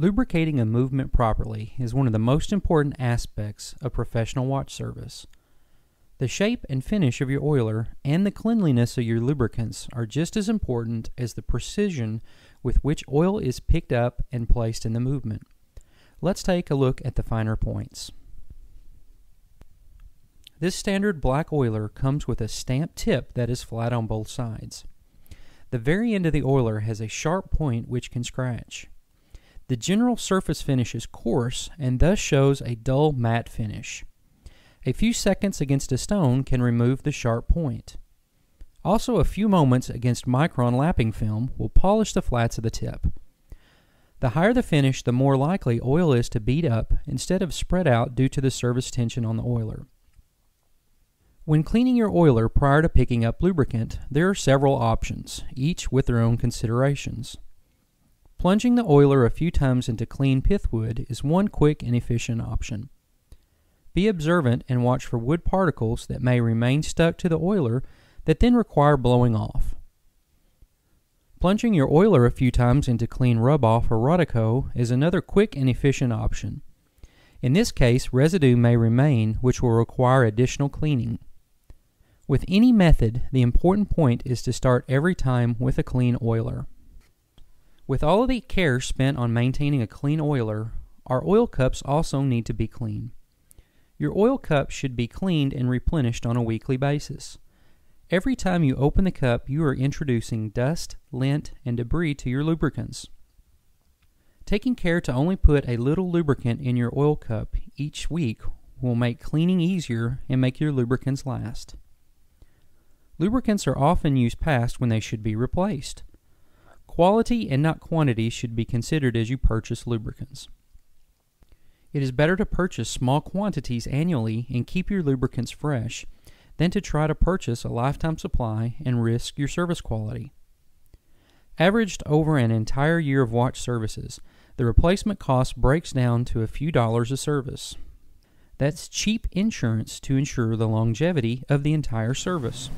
Lubricating a movement properly is one of the most important aspects of professional watch service. The shape and finish of your oiler and the cleanliness of your lubricants are just as important as the precision with which oil is picked up and placed in the movement. Let's take a look at the finer points. This standard black oiler comes with a stamped tip that is flat on both sides. The very end of the oiler has a sharp point which can scratch. The general surface finish is coarse and thus shows a dull matte finish. A few seconds against a stone can remove the sharp point. Also, a few moments against micron lapping film will polish the flats of the tip. The higher the finish, the more likely oil is to bead up instead of spread out due to the surface tension on the oiler. When cleaning your oiler prior to picking up lubricant, there are several options, each with their own considerations. Plunging the oiler a few times into clean pithwood is one quick and efficient option. Be observant and watch for wood particles that may remain stuck to the oiler that then require blowing off. Plunging your oiler a few times into clean rub off or Rodico is another quick and efficient option. In this case, residue may remain, which will require additional cleaning. With any method, the important point is to start every time with a clean oiler. With all of the care spent on maintaining a clean oiler, our oil cups also need to be clean. Your oil cup should be cleaned and replenished on a weekly basis. Every time you open the cup, you are introducing dust, lint, and debris to your lubricants. Taking care to only put a little lubricant in your oil cup each week will make cleaning easier and make your lubricants last. Lubricants are often used past when they should be replaced. Quality and not quantity should be considered as you purchase lubricants. It is better to purchase small quantities annually and keep your lubricants fresh than to try to purchase a lifetime supply and risk your service quality. Averaged over an entire year of watch services, the replacement cost breaks down to a few dollars a service. That's cheap insurance to ensure the longevity of the entire service.